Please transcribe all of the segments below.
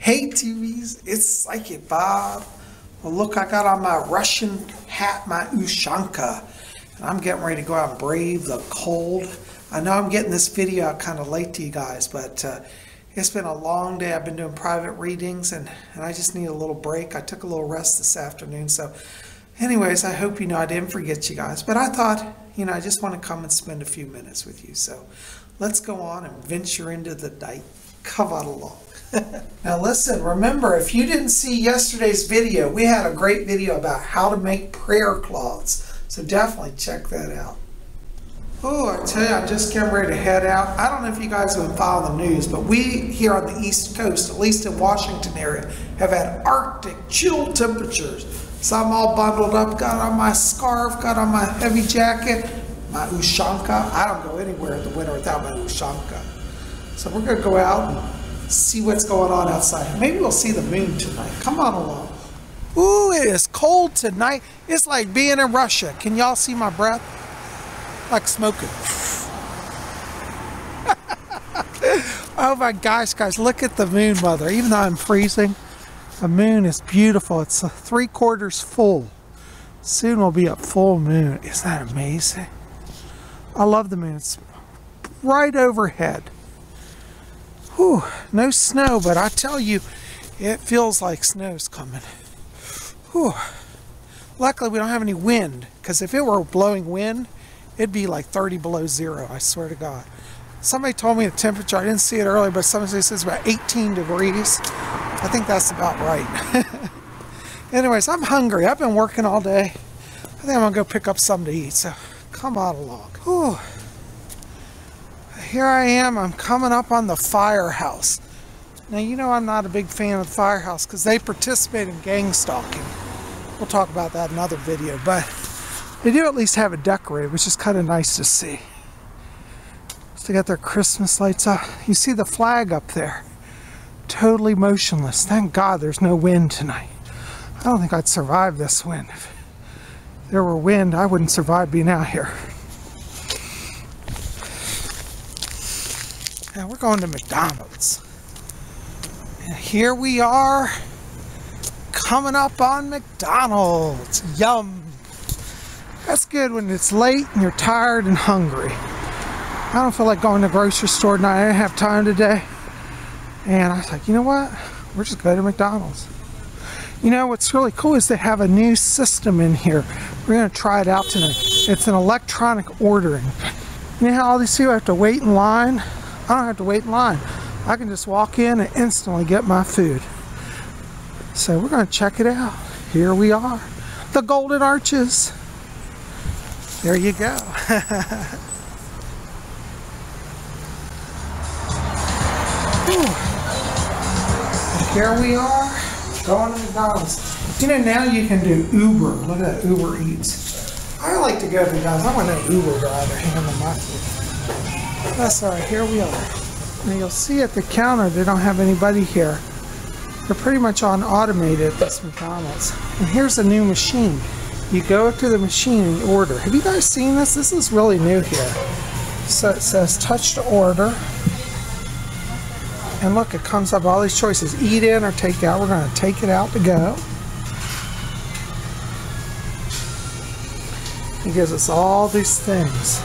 Hey TVs, it's Psychic Bob. Well, look, I got on my Russian hat, my Ushanka, and I'm getting ready to go out and brave the cold. I know I'm getting this video out kind of late to you guys, but uh, it's been a long day. I've been doing private readings, and, and I just need a little break. I took a little rest this afternoon, so anyways, I hope you know I didn't forget you guys, but I thought, you know, I just want to come and spend a few minutes with you. So let's go on and venture into the along. Now listen, remember, if you didn't see yesterday's video, we had a great video about how to make prayer cloths. So definitely check that out. Oh, I tell you, I'm just getting ready to head out. I don't know if you guys have been following the news, but we here on the East Coast, at least in Washington area, have had Arctic chill temperatures. So I'm all bundled up, got on my scarf, got on my heavy jacket, my Ushanka. I don't go anywhere in the winter without my Ushanka. So we're going to go out see what's going on outside. Maybe we'll see the moon tonight. Come on along. Ooh, it is cold tonight. It's like being in Russia. Can y'all see my breath? Like smoking. oh my gosh, guys, look at the moon, mother. Even though I'm freezing, the moon is beautiful. It's three quarters full. Soon we'll be at full moon. Isn't that amazing? I love the moon. It's right overhead. Whew, no snow, but I tell you, it feels like snow's coming. Whew. Luckily, we don't have any wind, because if it were blowing wind, it'd be like 30 below zero, I swear to God. Somebody told me the temperature, I didn't see it earlier, but somebody says it's about 18 degrees. I think that's about right. Anyways, I'm hungry. I've been working all day. I think I'm going to go pick up something to eat, so come on along. Whew here I am. I'm coming up on the firehouse. Now, you know I'm not a big fan of the firehouse because they participate in gang stalking. We'll talk about that in another video, but they do at least have it decorated, which is kind of nice to see. So they got their Christmas lights up. You see the flag up there. Totally motionless. Thank God there's no wind tonight. I don't think I'd survive this wind. If there were wind, I wouldn't survive being out here. Now we're going to McDonald's. And here we are coming up on McDonald's. Yum. That's good when it's late and you're tired and hungry. I don't feel like going to the grocery store tonight. I didn't have time today. And I was like, you know what? We're just going to McDonald's. You know what's really cool is they have a new system in here. We're going to try it out tonight. It's an electronic ordering. You know how all these people have to wait in line? I don't have to wait in line. I can just walk in and instantly get my food. So we're going to check it out. Here we are. The Golden Arches. There you go. here we are going to McDonald's. You know, now you can do Uber. Look at that, Uber Eats. I like to go to McDonald's. I want an Uber driver handle my food. That's all right, here we are. Now you'll see at the counter they don't have anybody here. They're pretty much on automated at this McDonald's. And here's a new machine. You go to the machine and order. Have you guys seen this? This is really new here. So it says touch to order. And look, it comes up all these choices. Eat in or take out. We're going to take it out to go. It gives us all these things.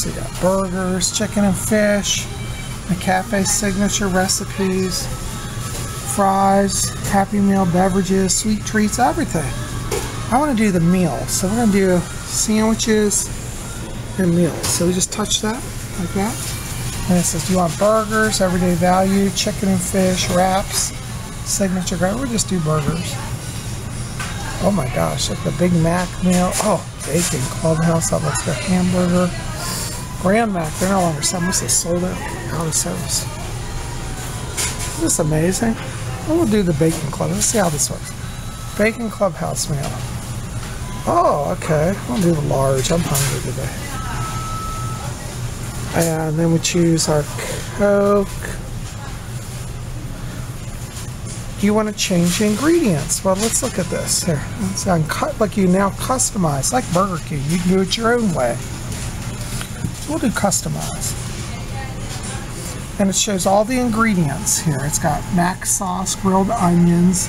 So we got burgers, chicken and fish, the cafe signature recipes, fries, Happy Meal beverages, sweet treats, everything. I want to do the meal, so we're going to do sandwiches and meals. So we just touch that like that. And it says, do you want burgers, everyday value, chicken and fish, wraps, signature We'll just do burgers. Oh my gosh, like the Big Mac meal. Oh, bacon clubhouse. That looks good. Hamburger. Grand Mac, they're no longer selling. Must have sold out of service. Isn't this amazing? we'll do the Bacon Club. Let's see how this works. Bacon Clubhouse meal. Oh, okay. I'll do the large. I'm hungry today. And then we choose our Coke. You want to change the ingredients? Well, let's look at this. Here, let's see, cut like you now customize, like Burger King. You can do it your own way. We'll do customize. And it shows all the ingredients here. It's got mac sauce, grilled onions,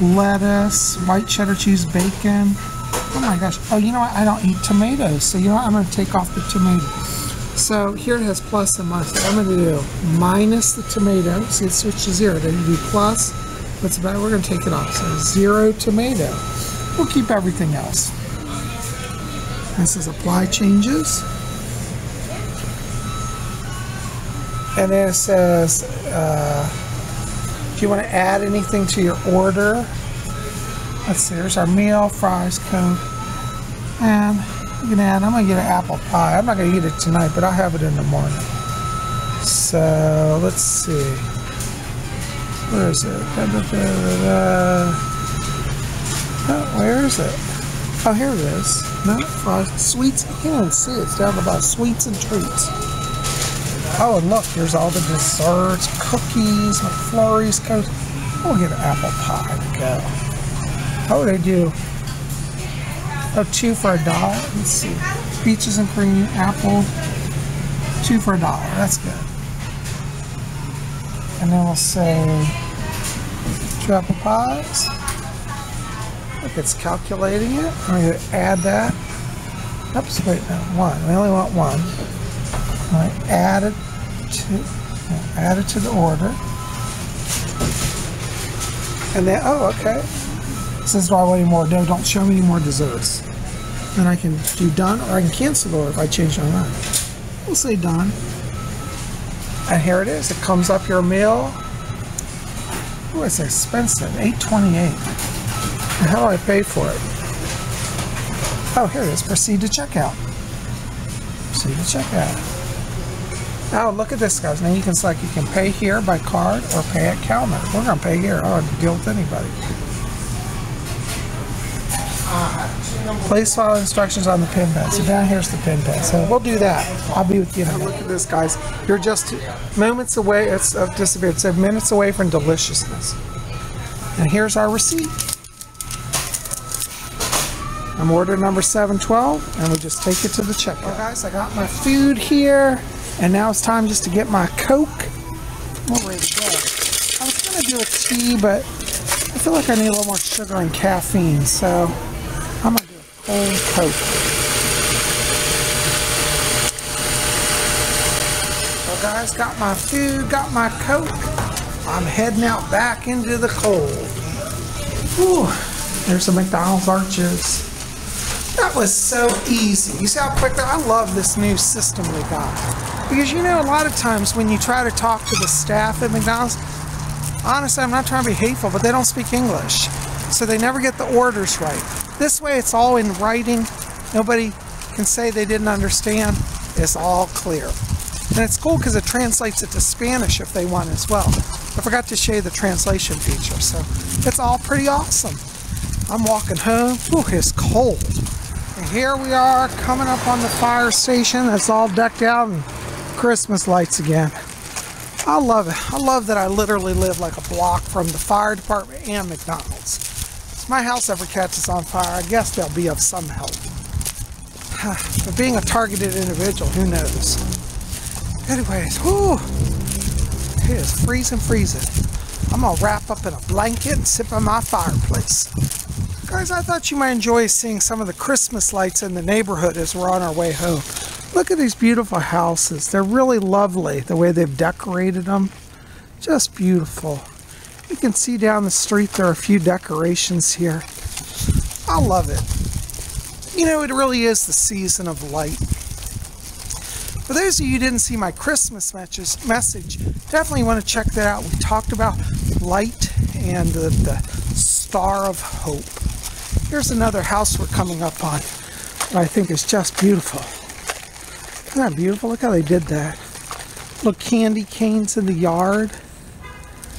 lettuce, white cheddar cheese, bacon. Oh my gosh. Oh, you know what? I don't eat tomatoes. So you know what? I'm going to take off the tomato. So here it has plus and minus. I'm going to do minus the tomato. See, it switched to zero. Then you do plus. What's about? We're going to take it off. So zero tomato. We'll keep everything else. This is apply changes. And then it says, uh, if you want to add anything to your order, let's see, there's our meal, fries, coke, and you can add, I'm to get an apple pie. I'm not going to eat it tonight, but I'll have it in the morning. So, let's see. Where is it? Da, da, da, oh, where is it? Oh, here it is. No, fries, sweets. You can't even see it. It's down bottom. Sweets and treats. Oh, and look, here's all the desserts, cookies, McFlurries, coast. We'll get an apple pie to go. How would I do? Oh, two for a dollar. Let's see. Peaches and cream, apple, two for a dollar. That's good. And then we'll say two apple pies. Look, it's calculating it. I'm going to add that. Oops, wait, no, one. We only want one. I add it to add it to the order. And then oh okay. Do I want any more? No, don't show me any more desserts. Then I can do done or I can cancel the order if I change my mind. We'll say done. And here it is. It comes up your meal. Oh, it's expensive. Eight twenty-eight. How do I pay for it? Oh, here it is. Proceed to checkout. Proceed to checkout. Now look at this guys. Now you can select you can pay here by card or pay at counter. We're gonna pay here. I don't deal with anybody. Place file instructions on the pin pad. So down here's the pin pad. So we'll do that. I'll be with you. Now look at this guys. You're just moments away. It's uh, disappeared. So minutes away from deliciousness. And here's our receipt. I'm order number 712 and we just take it to the checkout. Well, guys, I got my food here. And now it's time just to get my Coke. I'm ready to go. I was going to do a tea, but I feel like I need a little more sugar and caffeine, so I'm going to do a cold Coke. Well, guys, got my food, got my Coke. I'm heading out back into the cold. Whew. There's the McDonald's arches. That was so easy. You see how quick that? I love this new system we got. Because you know, a lot of times when you try to talk to the staff at McDonald's, honestly, I'm not trying to be hateful, but they don't speak English. So they never get the orders right. This way, it's all in writing. Nobody can say they didn't understand. It's all clear. And it's cool because it translates it to Spanish if they want as well. I forgot to show you the translation feature, so it's all pretty awesome. I'm walking home. Ooh, it's cold. And here we are coming up on the fire station. It's all decked out and Christmas lights again. I love it. I love that I literally live like a block from the fire department and McDonald's. If my house ever catches on fire, I guess they'll be of some help. But being a targeted individual, who knows? Anyways, whoo, it is freezing, freezing. I'm gonna wrap up in a blanket and sit by my fireplace. Guys, I thought you might enjoy seeing some of the Christmas lights in the neighborhood as we're on our way home. Look at these beautiful houses. They're really lovely the way they've decorated them. Just beautiful. You can see down the street there are a few decorations here. I love it. You know, it really is the season of light. For those of you who didn't see my Christmas message, definitely want to check that out. We talked about light and the, the star of hope. Here's another house we're coming up on that I think is just beautiful. Isn't that beautiful? Look how they did that. Little candy canes in the yard.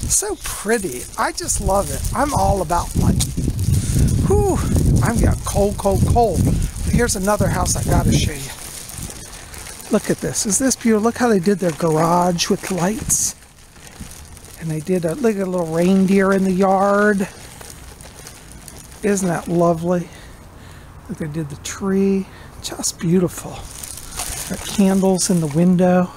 So pretty. I just love it. I'm all about light. Whew. I'm getting cold, cold, cold. But here's another house I gotta show you. Look at this. Is this beautiful? Look how they did their garage with lights. And they did a look at a little reindeer in the yard. Isn't that lovely? Look, they did the tree. Just beautiful. Got candles in the window.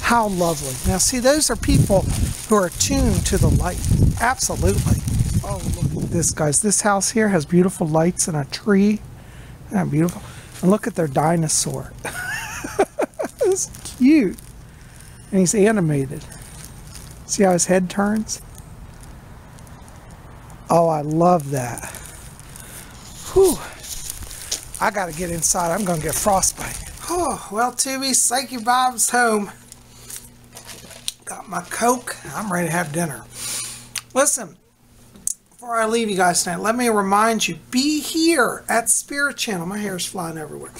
How lovely. Now, see, those are people who are tuned to the light. Absolutely. Oh, look at this, guys. This house here has beautiful lights and a tree. That beautiful? And look at their dinosaur. it's cute. And he's animated. See how his head turns? Oh, I love that. Whew. I gotta get inside. I'm gonna get frostbite. Oh, well, Tubby, Psychic Bob's home. Got my Coke. I'm ready to have dinner. Listen, before I leave you guys tonight, let me remind you, be here at Spirit Channel. My hair's flying everywhere.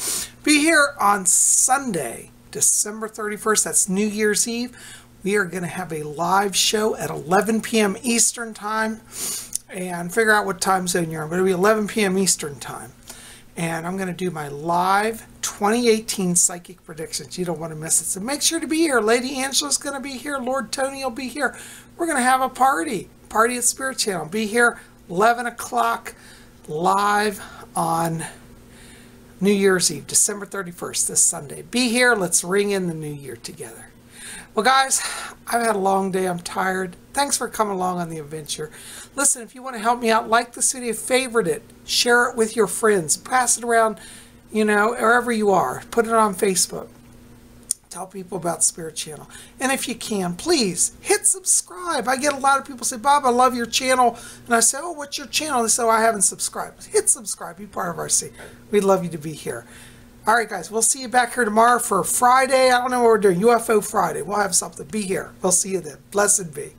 Be here on Sunday, December 31st. That's New Year's Eve. We are going to have a live show at 11 p.m. Eastern Time. And figure out what time zone you're in. But it'll be 11 p.m. Eastern Time and I'm going to do my live 2018 psychic predictions. You don't want to miss it. So make sure to be here. Lady Angela's going to be here. Lord Tony will be here. We're going to have a party. Party at Spirit Channel. Be here 11 o'clock live on New Year's Eve, December 31st, this Sunday. Be here. Let's ring in the new year together. Well, guys, I've had a long day. I'm tired. Thanks for coming along on the adventure. Listen, if you want to help me out, like this video, favorite it, share it with your friends, pass it around, you know, wherever you are. Put it on Facebook. Tell people about Spirit Channel. And if you can, please hit subscribe. I get a lot of people say, Bob, I love your channel. And I say, Oh, what's your channel? They say, Oh, I haven't subscribed. Hit subscribe. Be part of our team. We'd love you to be here. All right, guys, we'll see you back here tomorrow for Friday. I don't know what we're doing. UFO Friday. We'll have something. Be here. We'll see you then. Blessed be.